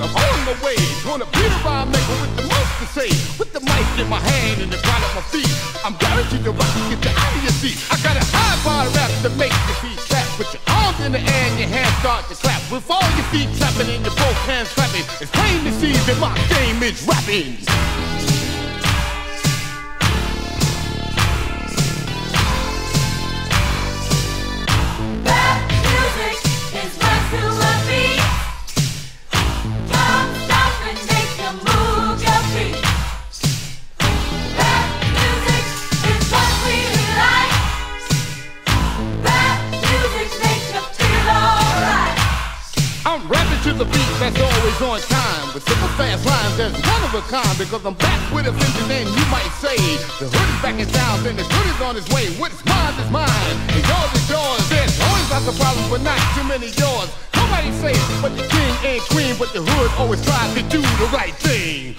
away. Gonna beat a rhyme maker with the most to say. With the mic in my hand and the ground at my feet. I'm guaranteed to rock and get you out of your seat. I got a high bar rap to make your feet clap. Put your arms in the air and your hands start to clap. With all your feet clapping and your both hands clapping. It's plain to see that my game is rapping. The beat that's always on time. With simple fast lines that's one of a kind. Because I'm back with a vengeance and you might say the hood is back in town, and the hood is on his way. What's mine is mine, and yours is yours. There's always lots of problems, but not too many yours. Nobody says, but the king ain't queen, but the hood always tries to do the right thing.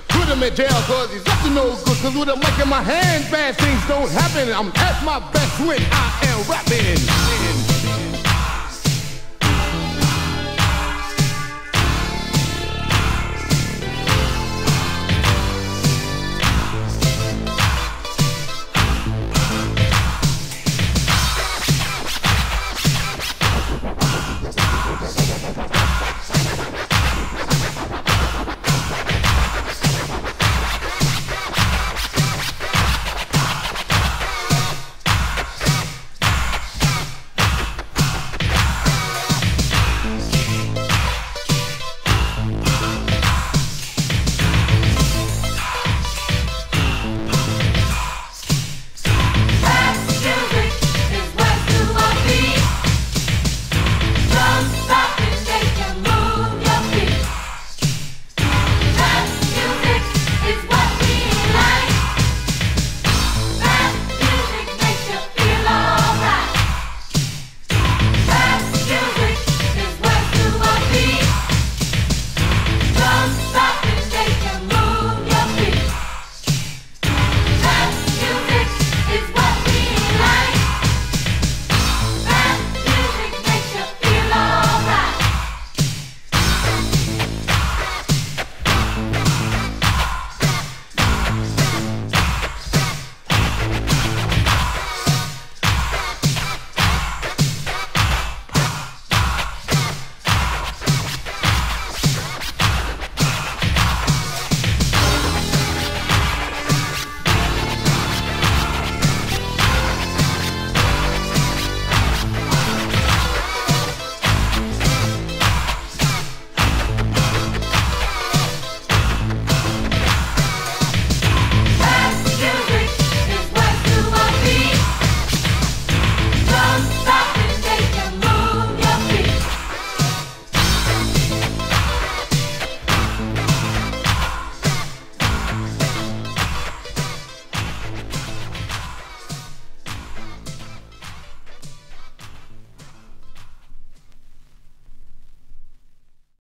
Put him in jail cause he's up to no good. Cause with a mic in my hand, bad things don't happen. I'm at my best when I am rapping.